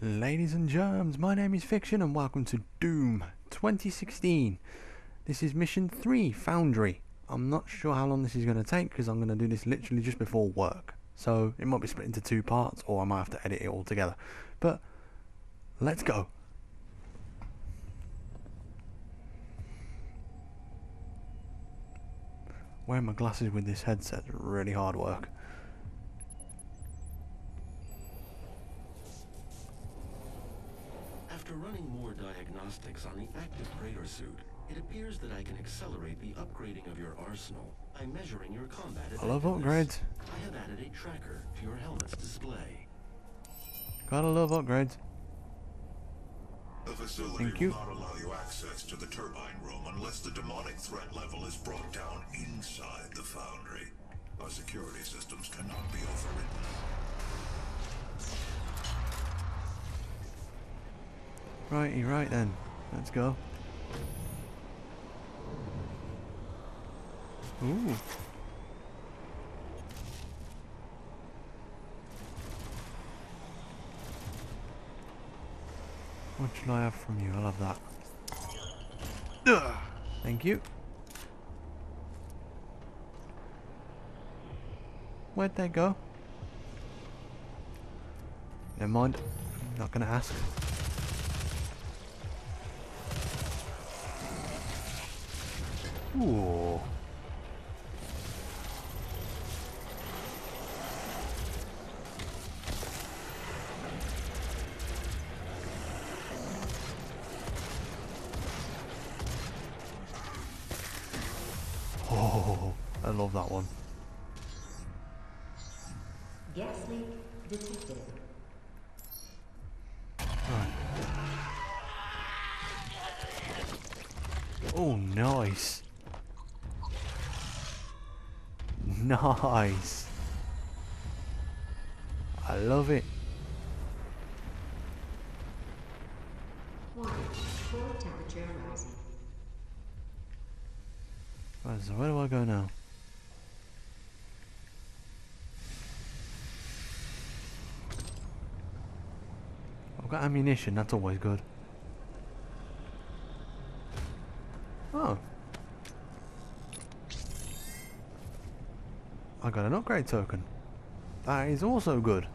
Ladies and germs, my name is Fiction and welcome to Doom 2016. This is mission 3, Foundry. I'm not sure how long this is going to take because I'm going to do this literally just before work. So it might be split into two parts or I might have to edit it all together. But let's go. Wearing my glasses with this headset is really hard work. After running more diagnostics on the active Praetor suit, it appears that I can accelerate the upgrading of your arsenal by measuring your combat I love upgrades. I have added a tracker to your helmet's display. Gotta love upgrades. The facility Thank you. will not allow you access to the turbine room unless the demonic threat level is brought down inside the foundry. Our security systems cannot be overridden. Righty, right then. Let's go. Ooh. What should I have from you? I love that. Ugh. Thank you. Where'd they go? Never mind. Not gonna ask. Ooh. Oh, I love that one. Gas leak detected. Right. Oh, nice. Nice. I love it. Right, so where do I go now? I've got ammunition, that's always good. Oh. I an upgrade token. That is also good.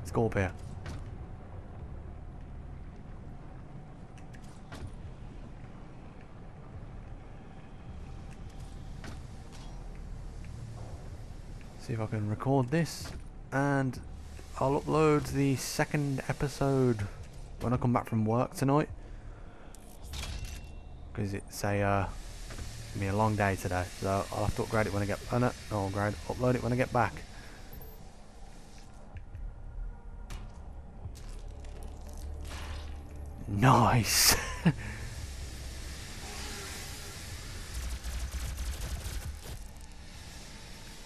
Let's go up here. See if I can record this and I'll upload the second episode when I come back from work tonight because it's a uh, be a long day today so I'll have to upgrade it when I get oh no, no upgrade upload it when I get back. Nice.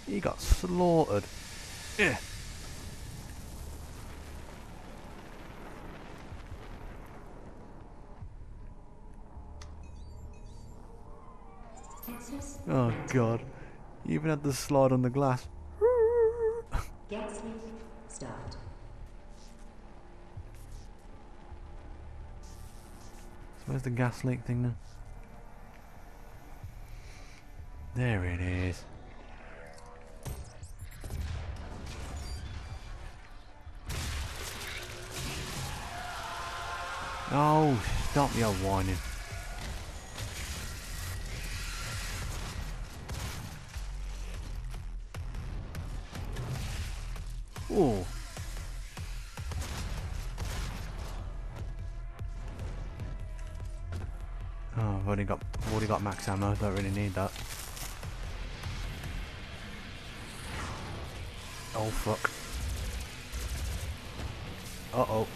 He got slaughtered. Yeah Oh god. You even had the slide on the glass. Gas leak start. So where's the gas leak thing now? There it is. Oh, stop your whining. Oh. Oh, I've already got I've already got max ammo, don't really need that. Oh fuck. Uh oh.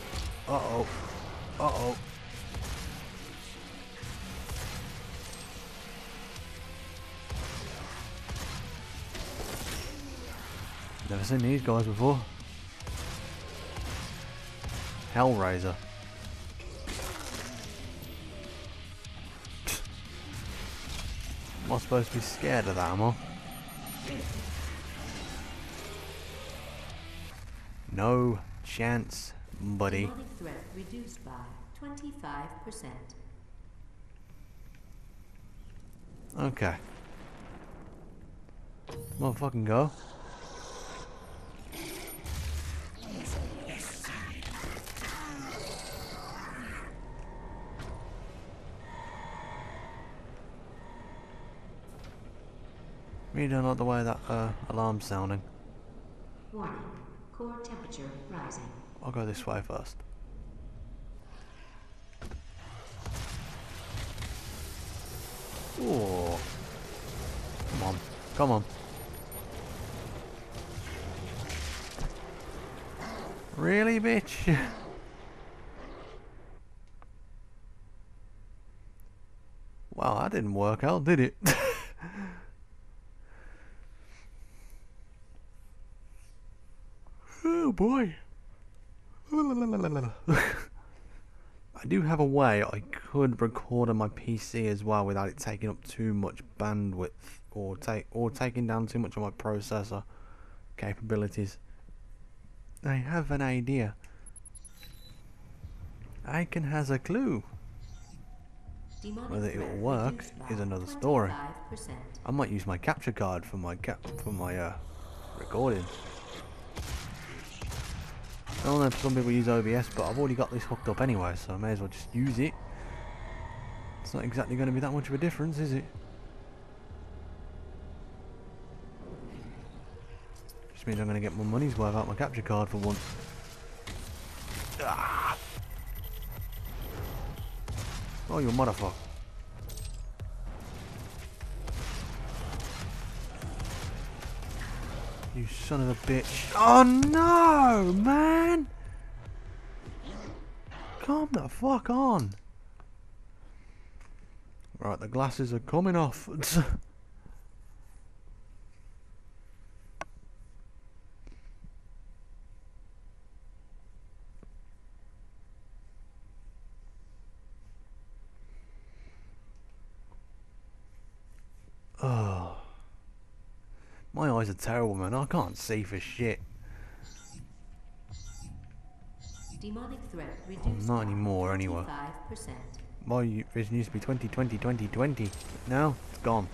Uh oh. Uh oh. Never seen these guys before. Hellraiser. Am I supposed to be scared of that, am I? No chance, buddy. Demonic threat reduced by 25%. Okay. Motherfucking go. Really don't like the way that uh, alarm's sounding. Warning. Core temperature rising. I'll go this way first. Oh. Come on. Come on. Really, bitch? Wow, that didn't work out, did it? oh boy. I do have a way I could record on my PC as well without it taking up too much bandwidth or take or taking down too much of my processor capabilities. I have an idea. I can has a clue. Whether it'll work is another story. I might use my capture card for my cap for my uh recording. I don't know if some people use OBS, but I've already got this hooked up anyway, so I may as well just use it. It's not exactly going to be that much of a difference, is it? Just means I'm going to get my money's worth out my capture card for once. Ah. Oh, you motherfucker. You son of a bitch. Oh no, man! Calm the fuck on. Right, the glasses are coming off. eyes are terrible, man. I can't see for shit. Demonic threat reduced not anymore, anyway. My vision used to be 2020, 2020. Now it's gone.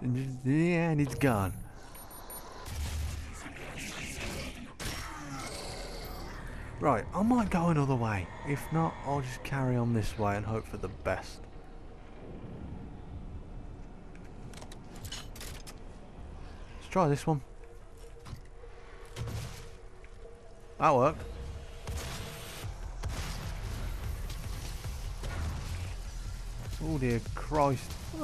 Yeah, and it's gone. Right, I might go another way. If not, I'll just carry on this way and hope for the best. Try this one. That worked. Oh dear Christ.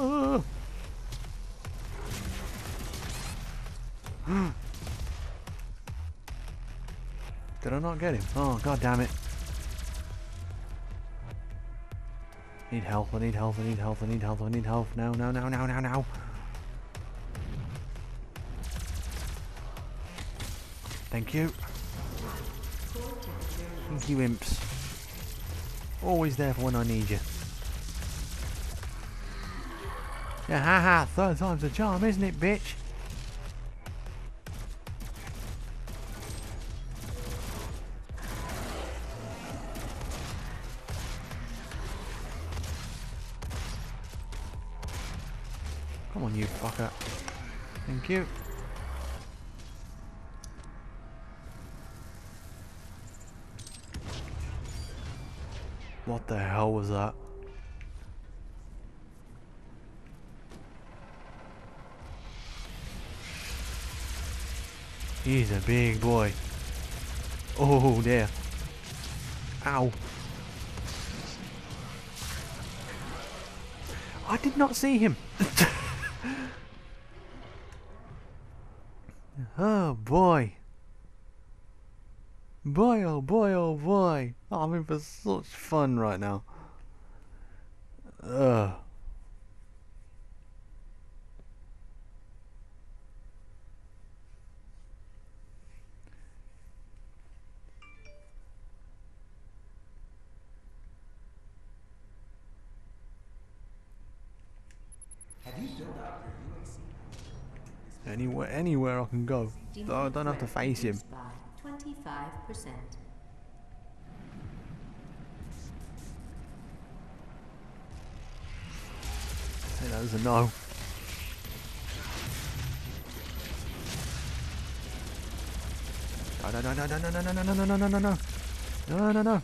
Did I not get him? Oh god damn it. Need health, I need health, I need health, I need health, I need health. Now, now, now, now, now, now. Thank you. Thank you imps. Always there for when I need you. Yeah, haha, third time's a charm, isn't it, bitch? Come on, you fucker. Thank you. What the hell was that? He's a big boy. Oh dear. Ow. I did not see him oh boy, oh For such fun right now. Ugh. Anywhere, anywhere I can go. I don't have to face him. threat reduced by 25%. Say that was a no. No, no, no, no, no, no, no, no, no, no, no, no, no, no. No, no, no.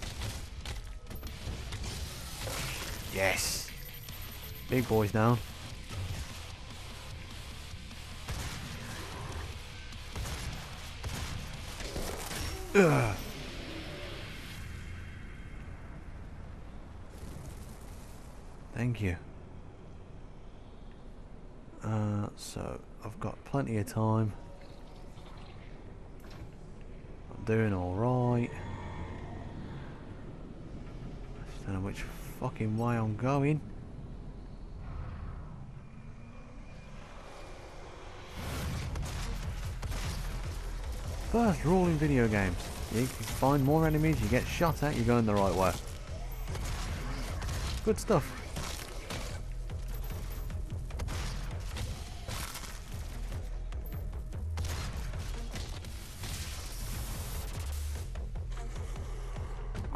Yes. Big boys down. Ugh. Thank you. Uh, so I've got of time. I'm doing alright. Just don't know which fucking way I'm going. First rule in video games. You find more enemies, you get shot at, you're going the right way. Good stuff.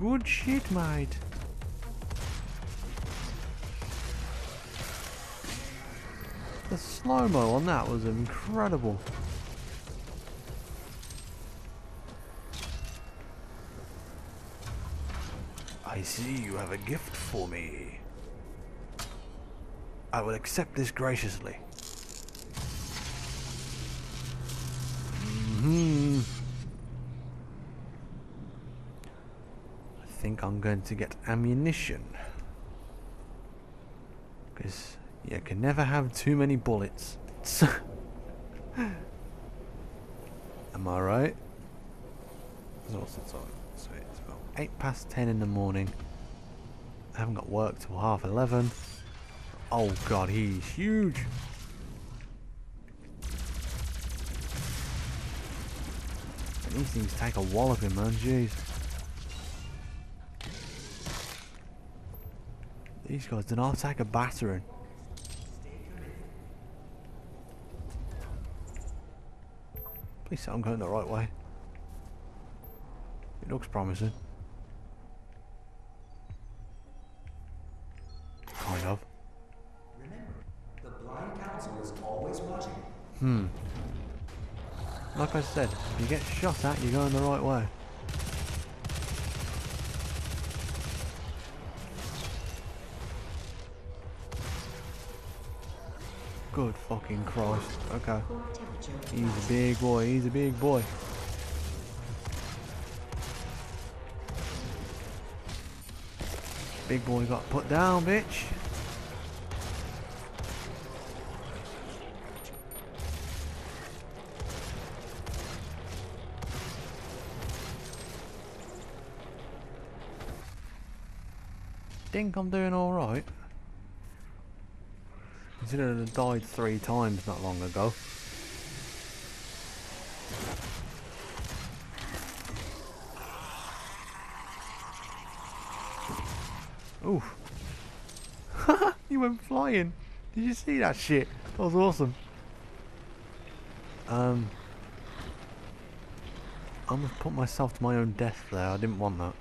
Good shit, mate. The slow-mo on that was incredible. I see you have a gift for me. I will accept this graciously. hmm I think I'm going to get ammunition. Because you can never have too many bullets. Am I right? So it's about 8 past 10 in the morning. I haven't got work till half 11. Oh god, he's huge. These things take a walloping, man. Jeez. These guys do not take a battering. Please say I'm going the right way. It looks promising. Kind of. Remember, the Blind Council is always watching. Hmm. Like I said, if you get shot at, you're going the right way. Good fucking Christ. Okay. He's a big boy, he's a big boy. Big boy got put down, bitch. Think I'm doing alright. Considering I died three times not long ago. Oof. you went flying. Did you see that shit? That was awesome. Um. I almost put myself to my own death there. I didn't want that.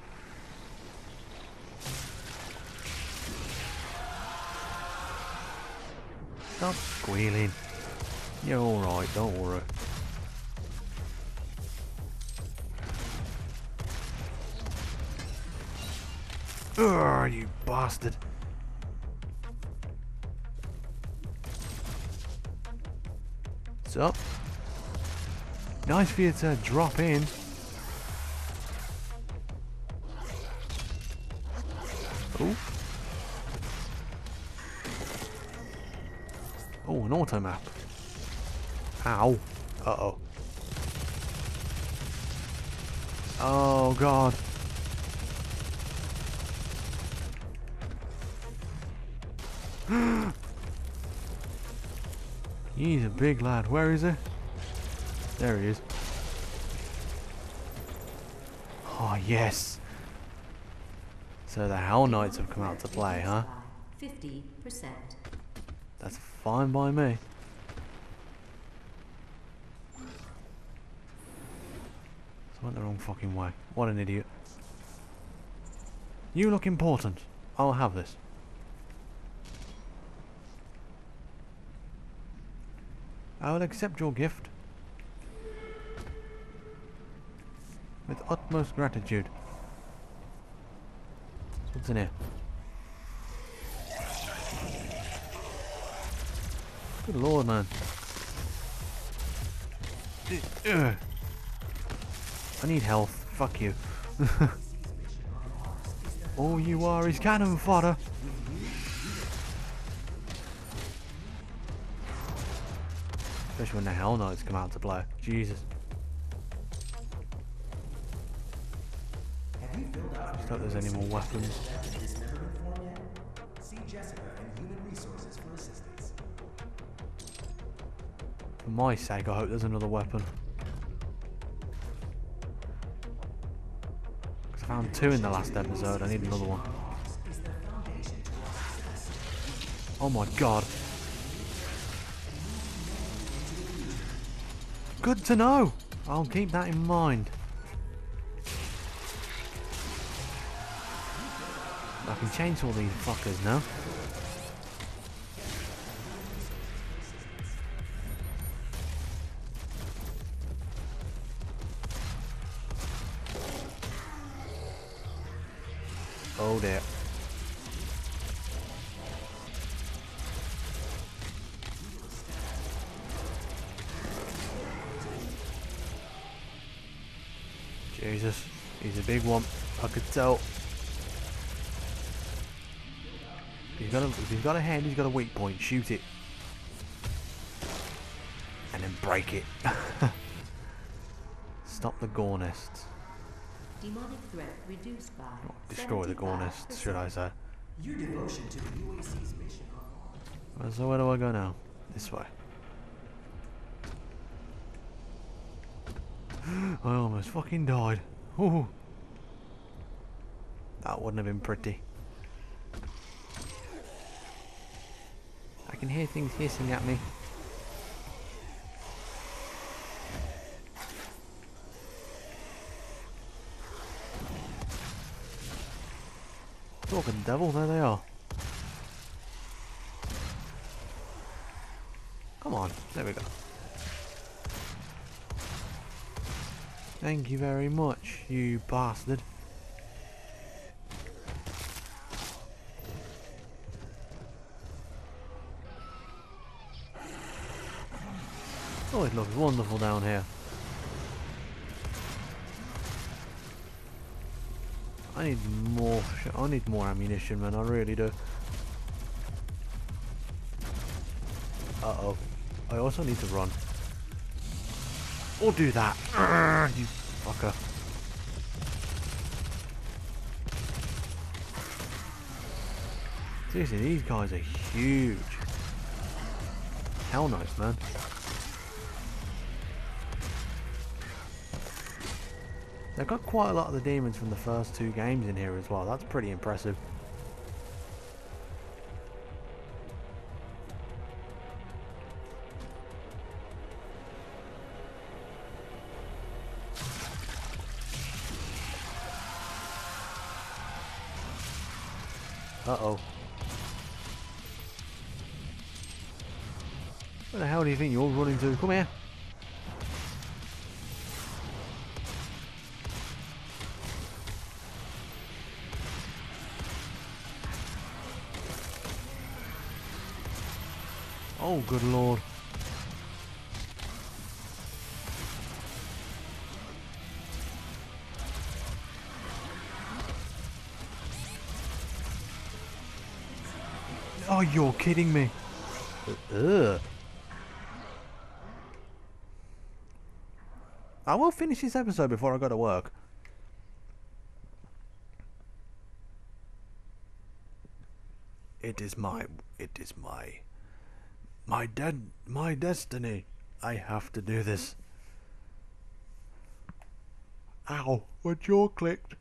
Stop squealing. You're alright, don't worry. Ugh, you bastard. What's up? Nice for you to drop in. Oh. An auto map. Ow. Uh-oh. Oh, God. He's a big lad. Where is he? There he is. Oh, yes. So the Hell Knights have come out to play, huh? Fifty percent. That's fine by me. I went the wrong fucking way. What an idiot. You look important. I'll have this. I will accept your gift. With utmost gratitude. What's in here? Good lord, man. I need health. Fuck you. All you are is cannon fodder. Especially when the Hell Knights come out to play. Jesus. Just hope there's any more weapons. My sake, I hope there's another weapon. I found two in the last episode. I need another one. Oh my god. Good to know. I'll keep that in mind. I can chainsaw these fuckers now. Dear. Jesus, he's a big one. I could tell. He's got a, if he's got a hand, he's got a weak point. Shoot it. And then break it. Stop the gore nests. Demonic threat reduced by destroy the gore nests, should I say. Your devotion to the UAC's mission are Well, So where do I go now? This way. I almost fucking died. Ooh. That wouldn't have been pretty. I can hear things hissing at me. Devil, there they are. Come on, there we go. Thank you very much, you bastard. Oh, it looks wonderful down here. I need more. I need more ammunition, man. I really do. Uh oh. I also need to run. Or do that. You fucker. Seriously, these guys are huge. Hell nice, man. They've got quite a lot of the demons from the first two games in here as well. That's pretty impressive. Uh-oh. Where the hell do you think you're running to? Come here. Good lord. Oh, you're kidding me. Ugh. I will finish this episode before I go to work. It is my. It is my. My dead. My destiny. I have to do this. Ow! My jaw clicked.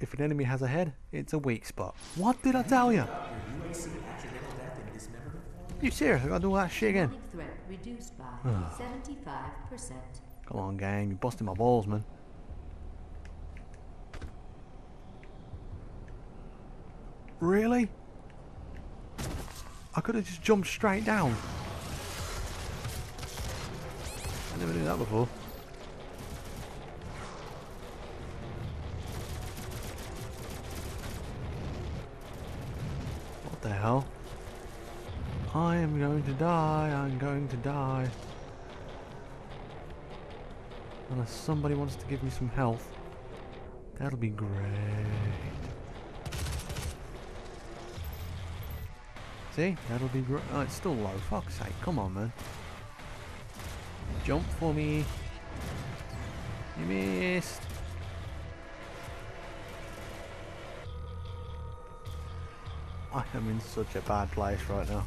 If an enemy has a head, it's a weak spot. What did I tell you? your UAC accidental death in dismemberment form. You serious? I gotta do that shit again. Demonic threat reduced by ah. 75%. Come on, game. You're busting my balls, man. Really? I could have just jumped straight down. I never did that before. What the hell? I am going to die, I'm going to die. Unless somebody wants to give me some health. That'll be great. See? That'll be great. Oh, it's still low. Fuck's sake. Come on, man. Jump for me. You missed. I am in such a bad place right now.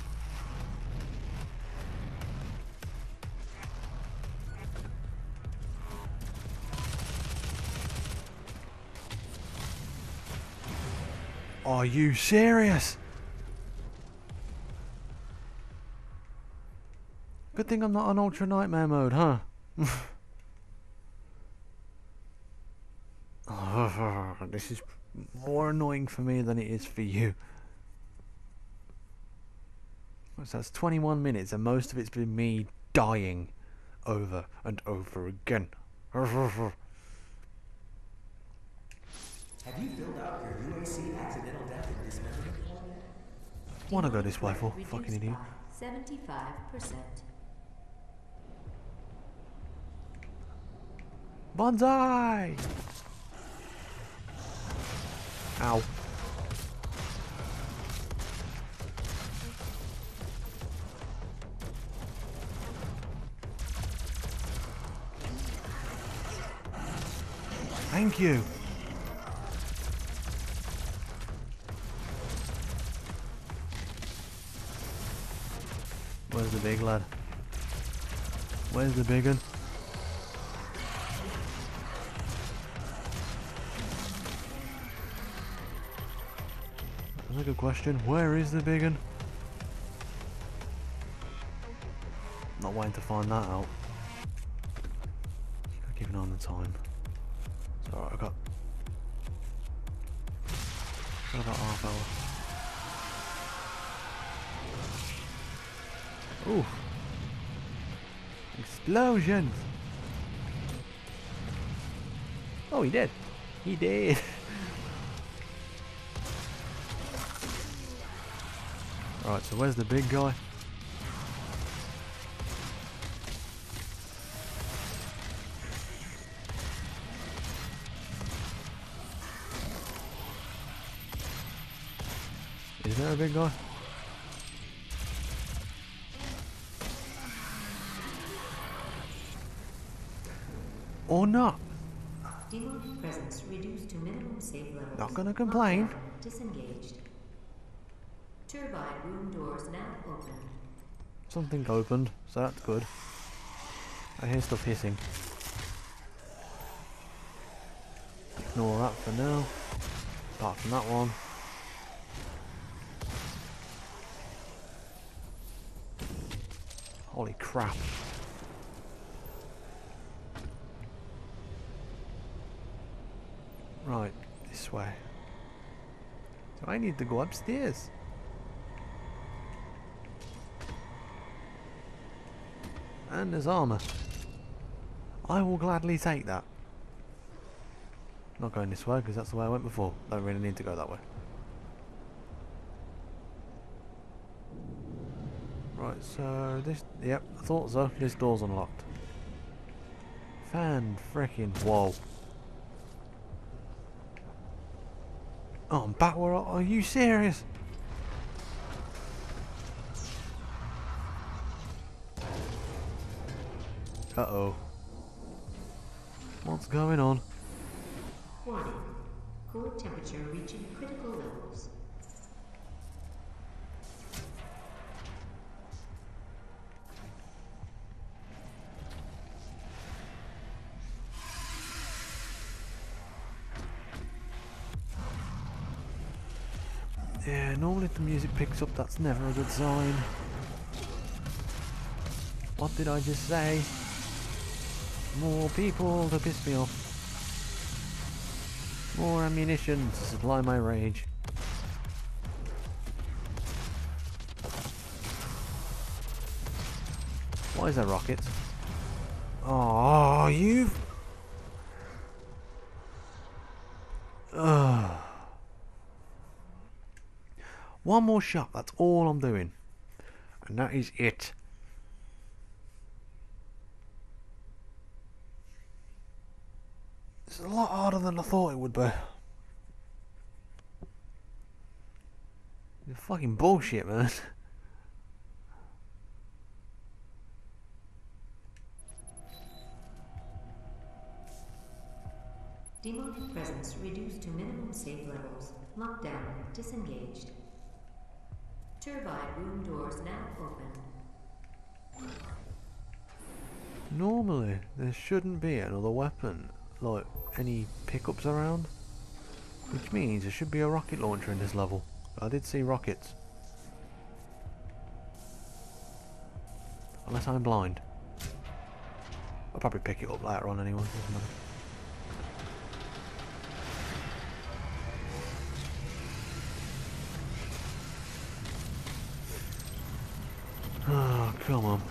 Are you serious? Good thing I'm not on Ultra Nightmare mode, huh? this is more annoying for me than it is for you. So that's 21 minutes, and most of it's been me dying over and over again. Have you filled out your UAC accidental death and dismemberment? Wanna go this way for fucking idiot. 75%. Bonsai! Ow. Thank you. Where's the big lad? Where's the big one? Good question. Where is the big one? Not waiting to find that out. Keeping on the time. It's alright, I got. Got about half hour. Ooh. Explosions! Oh, he did. He did. Right, so where's the big guy? Is there a big guy? Or not? Demonic presence reduced to minimum safe levels. Not gonna complain. Disengaged. Room doors now open. Something opened, so that's good. I hear stuff hissing. Ignore that for now. Apart from that one. Holy crap. Right, this way. So I need to go upstairs. And there's armour. I will gladly take that. Not going this way because that's the way I went before. Don't really need to go that way. Right, so this... Yep, I thought so. This door's unlocked. Fan freaking whoa. Oh, I'm back where I... Are you serious? Uh-oh. What's going on? Warning. Core temperature reaching critical levels. Yeah, normally if the music picks up, that's never a good sign. What did I just say? More people to piss me off. More ammunition to supply my rage. Why is there rockets? Oh, you. One more shot, that's all I'm doing. And that is it. It's a lot harder than I thought it would be. It's fucking bullshit, man. Demonic presence reduced to minimum safe levels. Lockdown disengaged. Turbine room doors now open. Normally, there shouldn't be another weapon, like any pickups around. Which means there should be a rocket launcher in this level. I did see rockets. Unless I'm blind. I'll probably pick it up later on anyway. Oh, come on.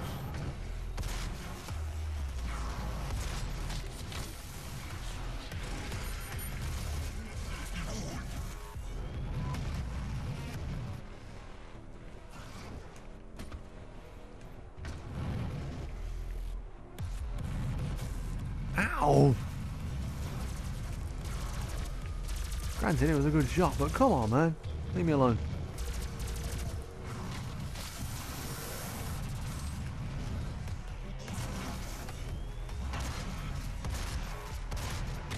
Granted, it was a good shot, but come on, man. Leave me alone.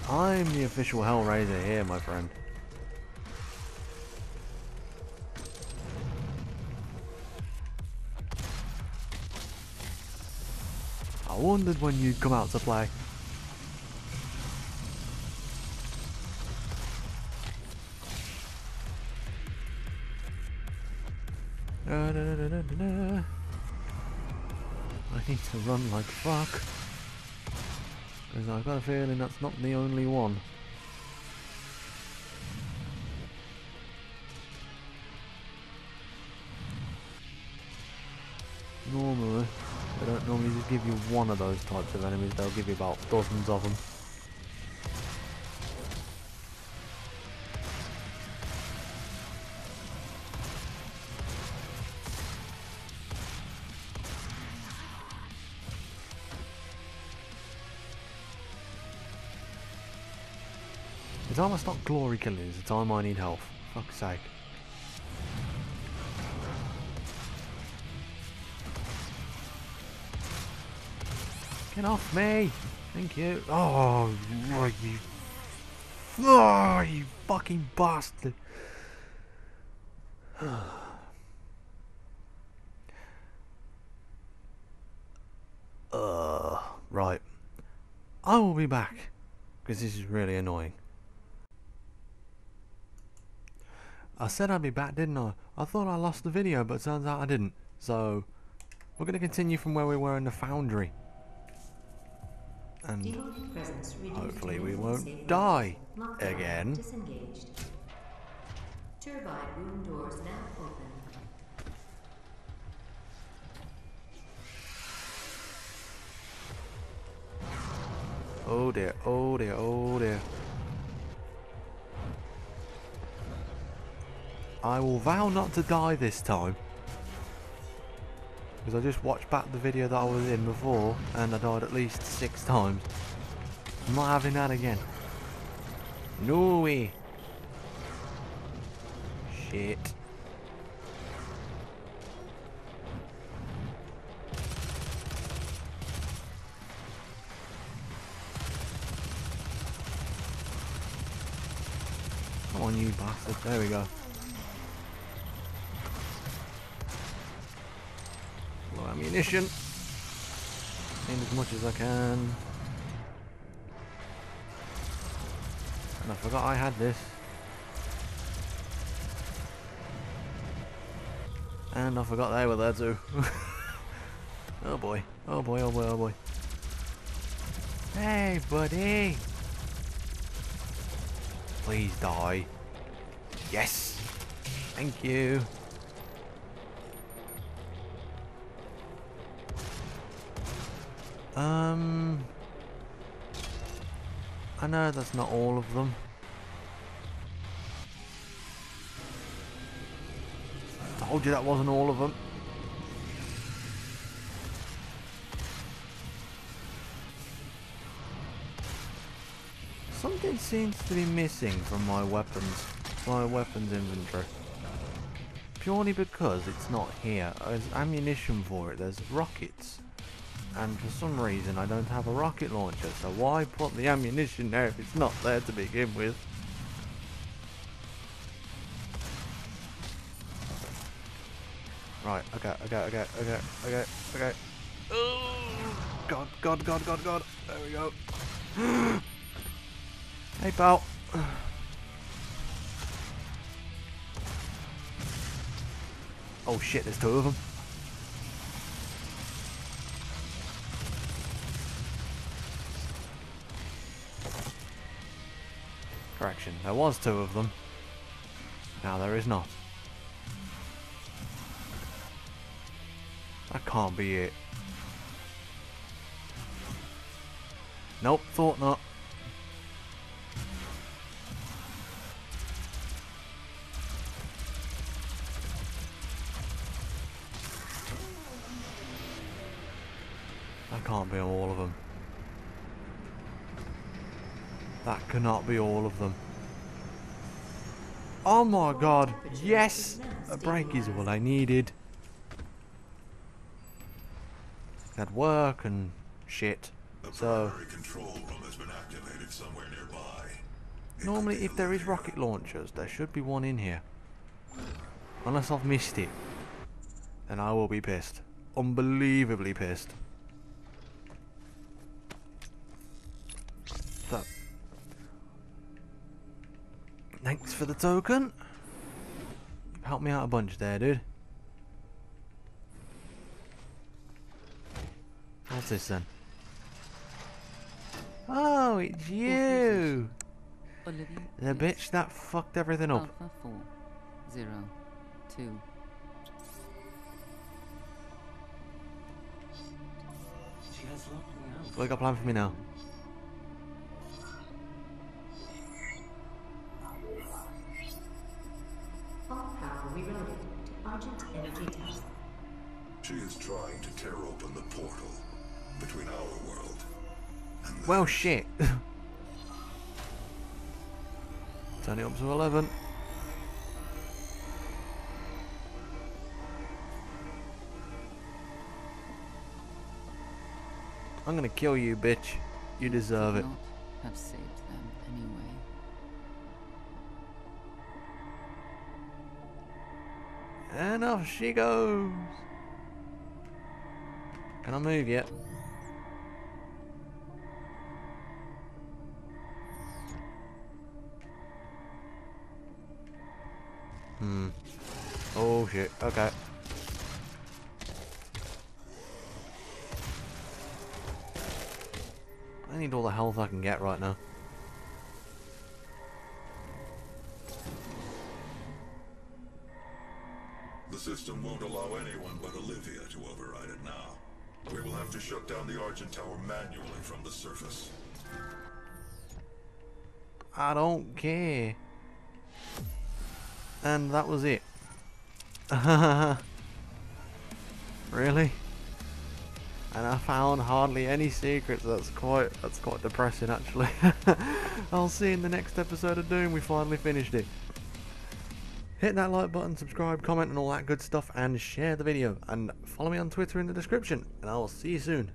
I'm the official Hellraiser here, my friend. I wondered when you'd come out to play. Run like fuck. Because I've got a feeling that's not the only one. Normally, they don't normally just give you one of those types of enemies, they'll give you about dozens of them. The time I stop glory killing is the time I need health. Fuck's sake. Get off me! Thank you. Oh, you. Oh, you fucking bastard. uh, right. I will be back. Because this is really annoying. I said I'd be back, didn't I? I thought I lost the video, but turns out I didn't. So, we're going to continue from where we were in the foundry. And Demonic presence reduced to hopefully we won't die again. Turbine room doors now open. Oh dear, oh dear, oh dear. I will vow not to die this time. Because I just watched back the video that I was in before and I died at least six times. I'm not having that again. No way. Shit. Come on, you bastard. There we go. Ammunition. Aim as much as I can. And I forgot I had this. And I forgot they were there too. oh boy. Oh boy, oh boy, oh boy. Hey, buddy. Please die. Yes. Thank you. Um, I know that's not all of them. Told you that wasn't all of them. Something seems to be missing from my weapons, my weapons inventory. Purely because it's not here. There's ammunition for it. There's rockets. And for some reason I don't have a rocket launcher. So why put the ammunition there if it's not there to begin with? Right, okay, okay, okay, okay, okay, okay. Oh, God, God, God, God, God. There we go. hey, pal. Oh shit, there's two of them. Correction, there was two of them. Now there is not. That can't be it. Nope, thought not. That can't be all of them. That cannot be all of them. Oh my god, yes! A break is all I needed. Had work and shit. So. Normally if there is rocket launchers, there should be one in here. Unless I've missed it. Then I will be pissed. Unbelievably pissed. Thanks for the token. You've helped me out a bunch there, dude. What's this then? Oh, it's you! Olivia. The bitch that fucked everything up. Alpha 4, 0, 2. She has locked me out. What you got planned for me now? Portal between our world and Well, shit. Turn it up to 11. I'm gonna kill you, bitch. You deserve it. Have saved them anyway. And off she goes. Can I move yet? Hmm. Oh shit. Okay. I need all the health I can get right now. The system won't allow anyone but Olivia to override it now. We will have to shut down the Argent Tower manually from the surface. I don't care. And that was it. really? And I found hardly any secrets. That's quite that's quite depressing actually. I'll see you in the next episode of Doom. We finally finished it. Hit that like button, subscribe, comment and all that good stuff and share the video and follow me on Twitter in the description and I will see you soon.